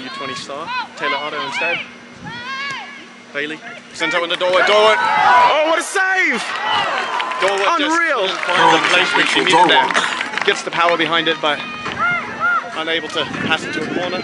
U20 star. Taylor Otto instead. Bailey sends out in the door. Dorwart. Oh, what a save! Dorwart Unreal. just finds the placement she needed there. Gets the power behind it, but unable to pass into a corner.